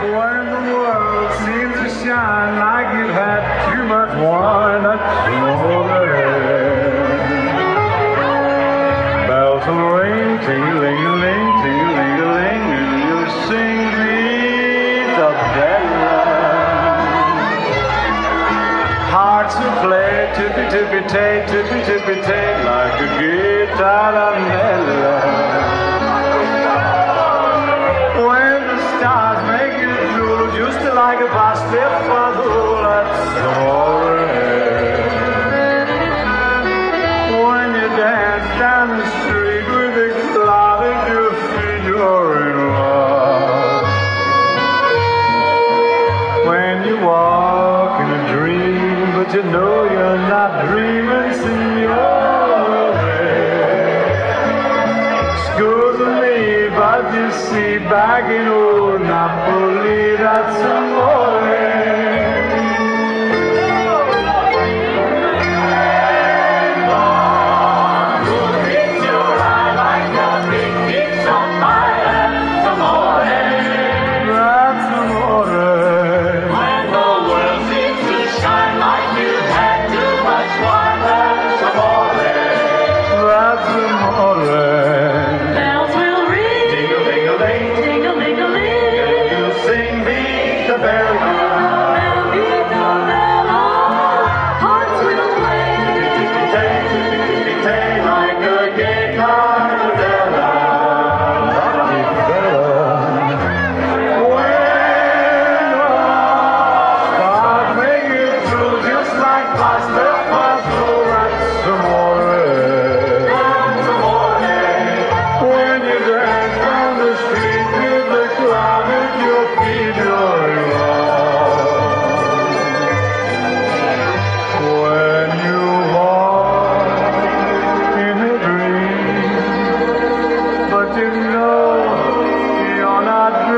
When the world seems to shine like you've had too much wine, that's amore. Bells will ring, ting-a-ling-a-ling, and you'll sing me the bella. Hearts will play tippy-tippy-tay, tippy-tippy-tay, like a guitar-mella. When down the street with a cloud at your feet, you're in love. When you walk in a dream, but you know you're not dreaming, signore. Excuse me, but you see, back in old Napoli, that's amore. But you know you're not